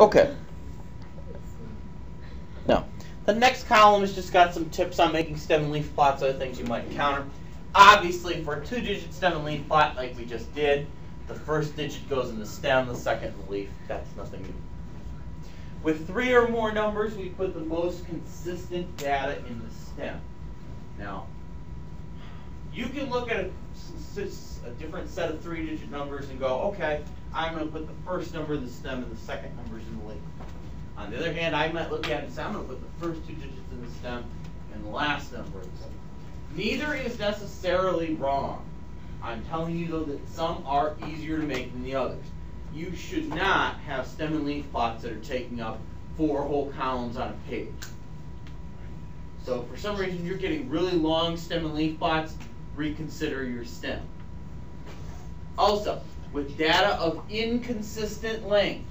Okay. Now, the next column has just got some tips on making stem and leaf plots, other things you might encounter. Obviously, for a two-digit stem and leaf plot like we just did, the first digit goes in the stem, the second in the leaf. That's nothing new. With three or more numbers, we put the most consistent data in the stem. Now, you can look at a, a different set of three-digit numbers and go, okay, I'm going to put the first number in the stem and the second numbers in the leaf. On the other hand, I might look at it and say, I'm going to put the first two digits in the stem and the last number in the stem. Neither is necessarily wrong. I'm telling you, though, that some are easier to make than the others you should not have stem and leaf plots that are taking up four whole columns on a page. So for some reason you're getting really long stem and leaf plots, reconsider your stem. Also, with data of inconsistent length,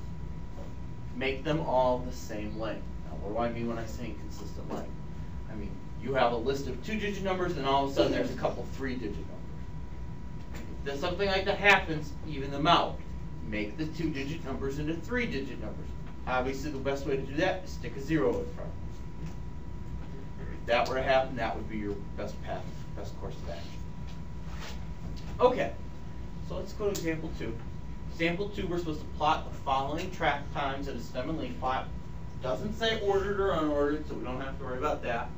make them all the same length. Now, what do I mean when I say inconsistent length? I mean, you have a list of two-digit numbers, and all of a sudden there's a couple three-digit numbers. If something like that happens, even them out make the two-digit numbers into three-digit numbers. Obviously, the best way to do that is stick a zero in front. If that were to happen, that would be your best path, best course of action. Okay, so let's go to example two. Example two, we're supposed to plot the following track times in a stem and leaf plot. Doesn't say ordered or unordered, so we don't have to worry about that.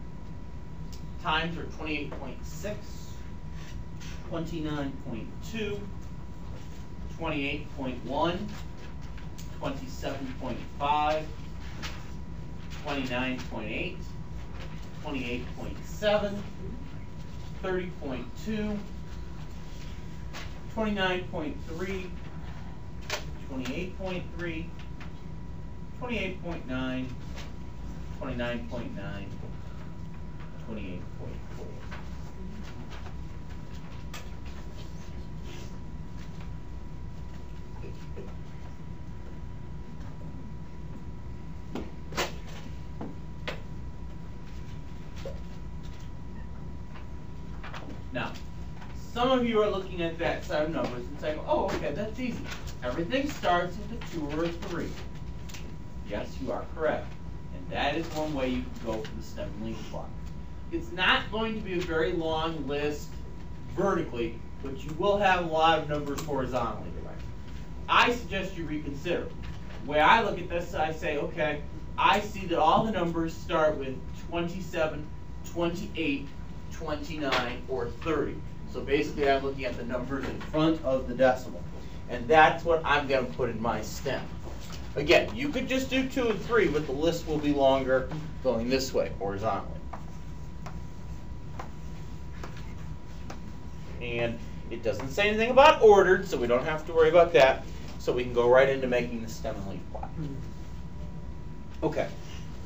Times are 28.6, 29.2, 28.1, 27.5, 29.8, 28.7, 30.2, 29.3, 28.3, 28.9, 29.9, 28.4. Now, some of you are looking at that set of numbers and saying, oh, okay, that's easy. Everything starts with a two or a three. Yes, you are correct. And that is one way you can go for the stem and leaf plot. It's not going to be a very long list vertically, but you will have a lot of numbers horizontally. I suggest you reconsider. The way I look at this, I say, okay, I see that all the numbers start with 27, 28, 29, or 30. So basically I'm looking at the numbers in front of the decimal. And that's what I'm going to put in my stem. Again, you could just do 2 and 3, but the list will be longer going this way, horizontally. And it doesn't say anything about ordered, so we don't have to worry about that. So we can go right into making the stem and leaf plot. Okay,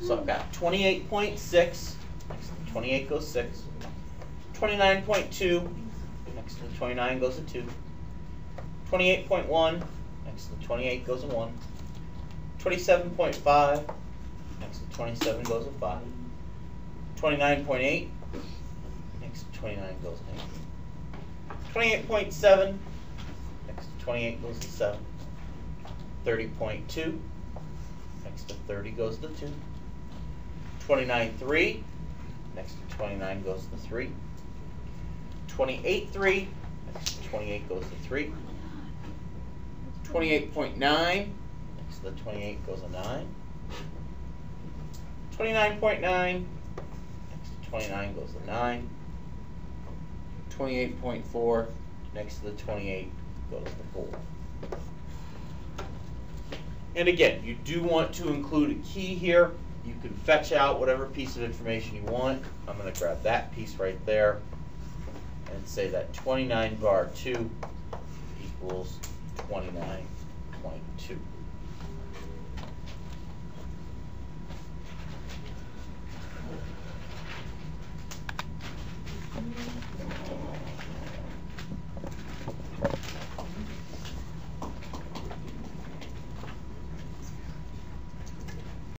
so I've got 28.6, 28 goes 6. 29.2, next to the 29 goes a 2. 28.1, next to the 28 goes a 1. 27.5, next to 27 goes a 5. 29.8, next to 29 goes an 8. 28.7, next to 28 goes to 7. 30.2, next to 30 goes to 2. 29.3, next to 29 goes to 3. 28, 3. 28 goes to 3. 28.9. Next to the 28 goes a 9. 29.9. Next to 29 goes a 9. 28.4. Next to the 28 goes the 4. And again, you do want to include a key here. You can fetch out whatever piece of information you want. I'm going to grab that piece right there and say that 29 bar 2 equals 29.2.